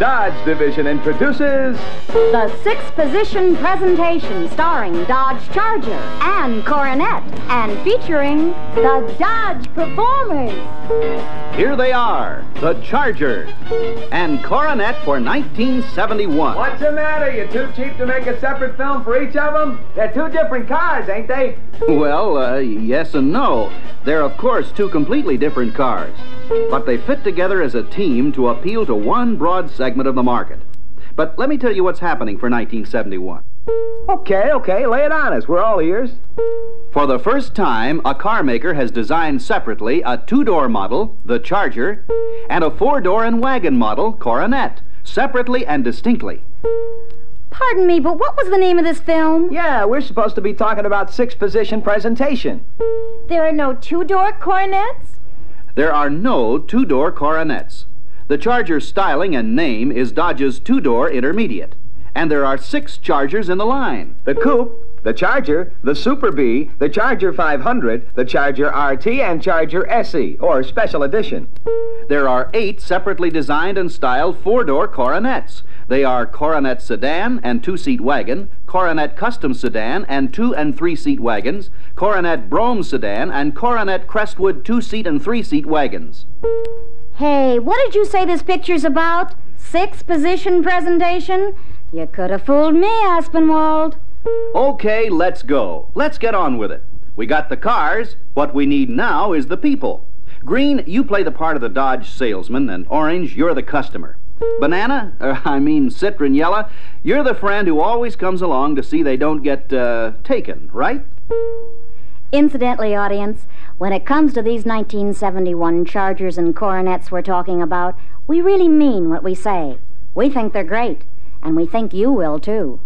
Dodge Division introduces The six position presentation starring Dodge Charger and Coronet and featuring the Dodge Performers. Here they are, the Charger and Coronet for 1971. What's the matter? You're too cheap to make a separate film for each of them? They're two different cars, ain't they? Well, uh, yes and no. They're, of course, two completely different cars. But they fit together as a team to appeal to one broad segment of the market. But let me tell you what's happening for 1971. Okay, okay, lay it on us. We're all ears. For the first time, a car maker has designed separately a two-door model, the Charger, and a four-door and wagon model, Coronet, separately and distinctly. Pardon me, but what was the name of this film? Yeah, we're supposed to be talking about six position presentation. There are no two door coronets? There are no two-door Coronets. The Charger's styling and name is Dodge's two-door intermediate. And there are six Chargers in the line. The Coupe, the Charger, the Super Bee, the Charger 500, the Charger RT, and Charger SE, or Special Edition. There are eight separately designed and styled four-door Coronets. They are Coronet Sedan and two-seat wagon, Coronet Custom Sedan and two- and three-seat wagons, Coronet Brougham Sedan, and Coronet Crestwood two-seat and three-seat wagons. Hey, what did you say this picture's about? Six position presentation? You could have fooled me, Aspinwald. Okay, let's go. Let's get on with it. We got the cars. What we need now is the people. Green, you play the part of the Dodge salesman, and Orange, you're the customer. Banana, er, I mean Citronella, you're the friend who always comes along to see they don't get uh, taken, right? Incidentally, audience, when it comes to these 1971 Chargers and Coronets we're talking about, we really mean what we say. We think they're great, and we think you will too.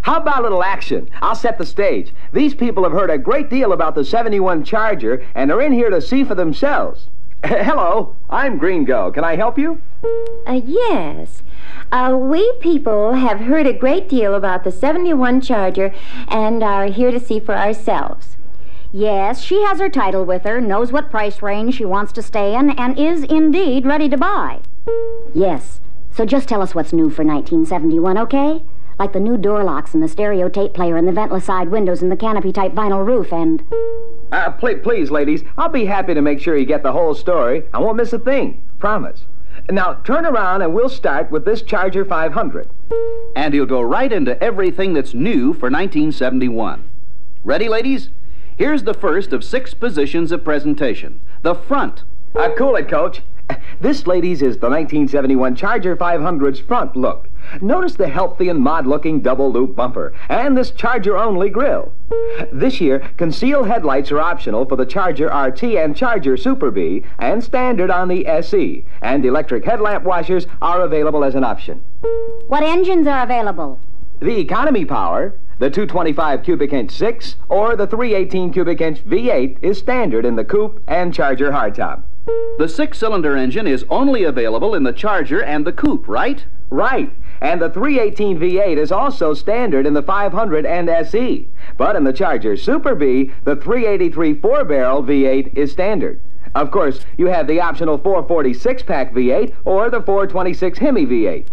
How about a little action? I'll set the stage. These people have heard a great deal about the 71 Charger, and are in here to see for themselves. Hello, I'm Gringo. Can I help you? Uh, yes. Uh, we people have heard a great deal about the 71 Charger and are here to see for ourselves. Yes, she has her title with her, knows what price range she wants to stay in, and is indeed ready to buy. Yes, so just tell us what's new for 1971, okay? Like the new door locks and the stereo tape player and the ventless side windows and the canopy type vinyl roof and. Uh, pl- please, ladies, I'll be happy to make sure you get the whole story. I won't miss a thing. Promise. Now, turn around and we'll start with this Charger 500. And he'll go right into everything that's new for 1971. Ready, ladies? Here's the first of six positions of presentation the front. Uh, cool it, Coach. This, ladies, is the 1971 Charger 500's front look. Notice the healthy and mod-looking double-loop bumper and this Charger-only grille. This year, concealed headlights are optional for the Charger RT and Charger Super Bee and standard on the SE, and electric headlamp washers are available as an option. What engines are available? The economy power, the 225 cubic inch 6 or the 318 cubic inch V8 is standard in the coupe and Charger hardtop. The six cylinder engine is only available in the Charger and the Coupe, right? Right. And the 318 V8 is also standard in the 500 and SE. But in the Charger Super Bee, the 383 four barrel V8 is standard. Of course, you have the optional 440 Six Pack V8 or the 426 Hemi V8.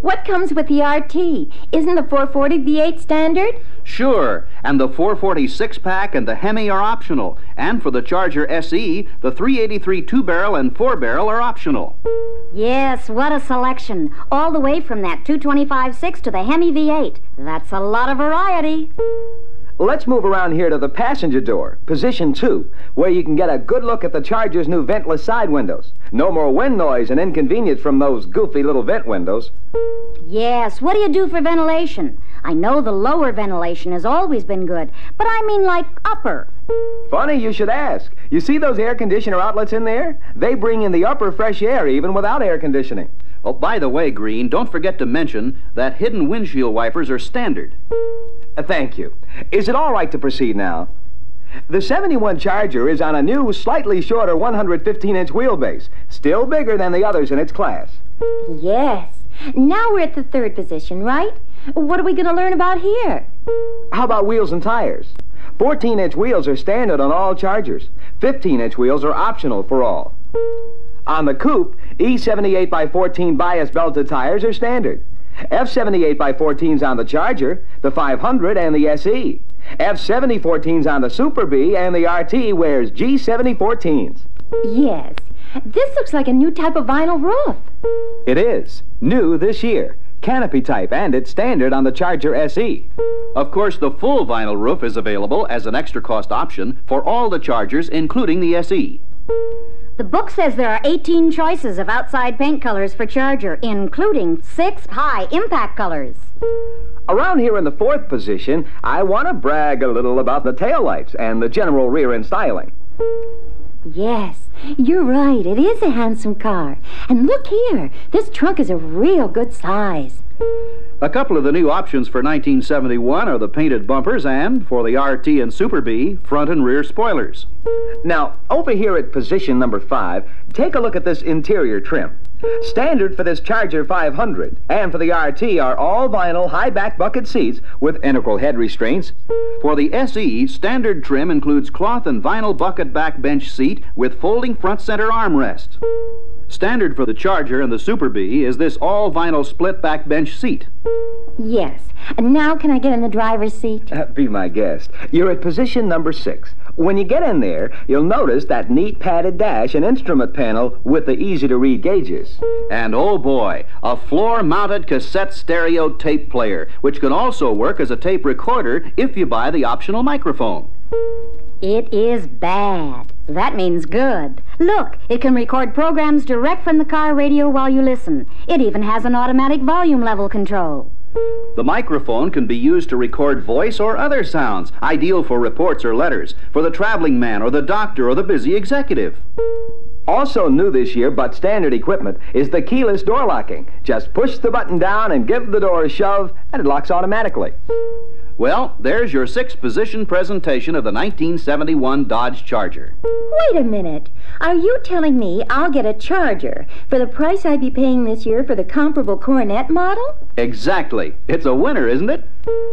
What comes with the RT? Isn't the 440 V8 standard? Sure, and the 440 Six Pack and the Hemi are optional. And for the Charger SE, the 383 two barrel and four barrel are optional. Yes, what a selection. All the way from that 225-6 to the Hemi V8. That's a lot of variety. Let's move around here to the passenger door, position two, where you can get a good look at the Charger's new ventless side windows. No more wind noise and inconvenience from those goofy little vent windows. Yes, what do you do for ventilation? I know the lower ventilation has always been good, but I mean like upper. Funny you should ask. You see those air conditioner outlets in there? They bring in the upper fresh air even without air conditioning. Oh, by the way, Green, don't forget to mention that hidden windshield wipers are standard. Uh, thank you. Is it all right to proceed now? The 71 Charger is on a new, slightly shorter 115-inch wheelbase, still bigger than the others in its class. Yes. Now we're at the third position, right? What are we going to learn about here? How about wheels and tires? 14-inch wheels are standard on all Chargers. 15-inch wheels are optional for all. On the coupe, E78 by 14 bias belted tires are standard. F78 by 14s on the Charger, the 500, and the SE. F70 14s on the Super Bee and the RT wears G70 14s. Yes. This looks like a new type of vinyl roof. It is. New this year. Canopy type, and it's standard on the Charger SE. Of course, the full vinyl roof is available as an extra cost option for all the Chargers, including the SE. The book says there are 18 choices of outside paint colors for Charger, including six high impact colors. Around here in the fourth position, I want to brag a little about the taillights and the general rear end styling. Yes, you're right. It is a handsome car. And look here. This trunk is a real good size. A couple of the new options for 1971 are the painted bumpers and, for the RT and Super Bee, front and rear spoilers. Now, over here at position number five, take a look at this interior trim. Standard for this Charger 500 and for the RT are all vinyl high back bucket seats with integral head restraints. For the SE, standard trim includes cloth and vinyl bucket back bench seat with folding front center armrest. Standard for the Charger and the Super Bee is this all vinyl split back bench seat. Yes. And now can I get in the driver's seat? Uh, be my guest. You're at position number six. When you get in there, you'll notice that neat padded dash and instrument panel with the easy to read gauges. And oh boy, a floor mounted cassette stereo tape player, which can also work as a tape recorder if you buy the optional microphone. It is bad. That means good. Look, it can record programs direct from the car radio while you listen. It even has an automatic volume level control. The microphone can be used to record voice or other sounds, ideal for reports or letters, for the traveling man or the doctor or the busy executive. Also new this year, but standard equipment, is the keyless door locking. Just push the button down and give the door a shove, and it locks automatically. Well, there's your six position presentation of the 1971 Dodge Charger. Wait a minute. Are you telling me I'll get a Charger for the price I'd be paying this year for the comparable Coronet model? Exactly. It's a winner, isn't it?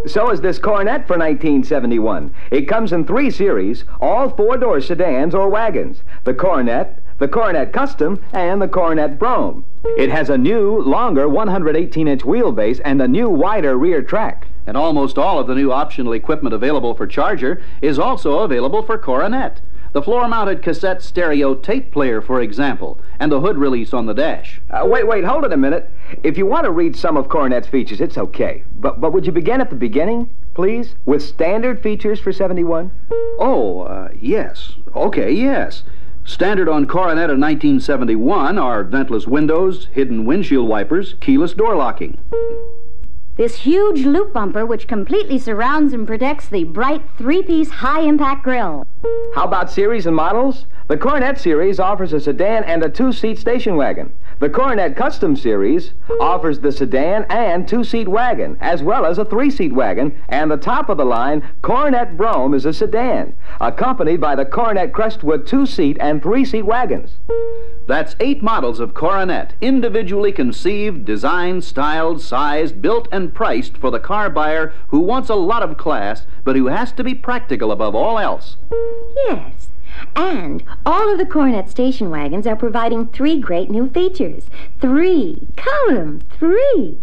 So is this Coronet for 1971. It comes in three series, all four-door sedans or wagons. The Coronet, the Coronet Custom, and the Coronet Brougham. It has a new, longer 118-inch wheelbase and a new, wider rear track. And almost all of the new optional equipment available for Charger is also available for Coronet. The floor-mounted cassette stereo tape player, for example, and the hood release on the dash. Uh, wait, wait, hold it a minute. If you want to read some of Coronet's features, it's okay. But, but would you begin at the beginning, please, with standard features for 71? Oh, uh, yes. Okay, yes. Standard on Coronet of 1971 are ventless windows, hidden windshield wipers, keyless door locking. This huge loop bumper, which completely surrounds and protects the bright three-piece high-impact grille. How about series and models? The Coronet series offers a sedan and a two-seat station wagon. The Coronet Custom Series offers the sedan and two-seat wagon, as well as a three-seat wagon, and the top of the line Coronet Brougham is a sedan, accompanied by the Coronet Crestwood two-seat and three-seat wagons. That's eight models of Coronet, individually conceived, designed, styled, sized, built, and priced for the car buyer who wants a lot of class, but who has to be practical above all else. Yes. And all of the Coronet station wagons are providing three great new features. Three. Count 'em. Three.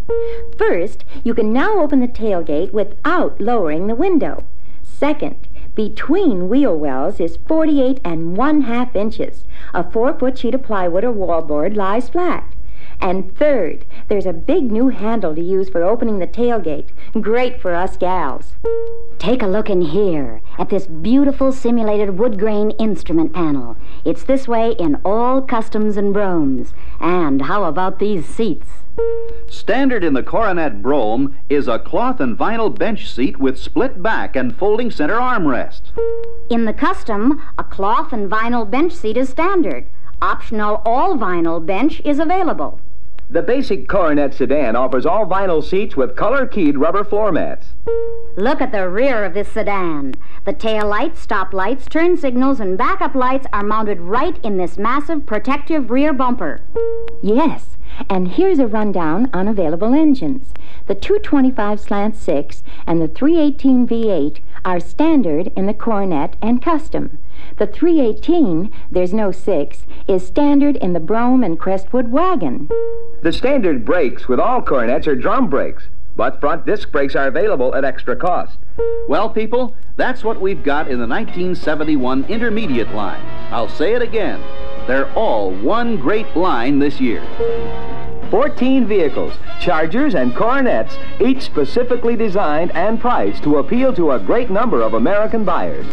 First, you can now open the tailgate without lowering the window. Second, between wheel wells is 48 and one half inches. A four-foot sheet of plywood or wallboard lies flat. And third, there's a big new handle to use for opening the tailgate. Great for us gals. Take a look in here at this beautiful simulated wood grain instrument panel. It's this way in all customs and Broughams. And how about these seats? Standard in the Coronet Brougham is a cloth and vinyl bench seat with split back and folding center armrest. In the custom, a cloth and vinyl bench seat is standard. Optional all vinyl bench is available. The basic Coronet sedan offers all vinyl seats with color-keyed rubber floor mats. Look at the rear of this sedan. The tail lights, stop lights, turn signals, and backup lights are mounted right in this massive protective rear bumper. Yes, and here's a rundown on available engines. The 225 slant 6 and the 318 V8 are standard in the Coronet and Custom. The 318, there's no 6, is standard in the Brougham and Crestwood wagon. The standard brakes with all Coronets are drum brakes, but front disc brakes are available at extra cost. Well, people, that's what we've got in the 1971 intermediate line. I'll say it again. They're all one great line this year. 14 vehicles, Chargers and Coronets, each specifically designed and priced to appeal to a great number of American buyers.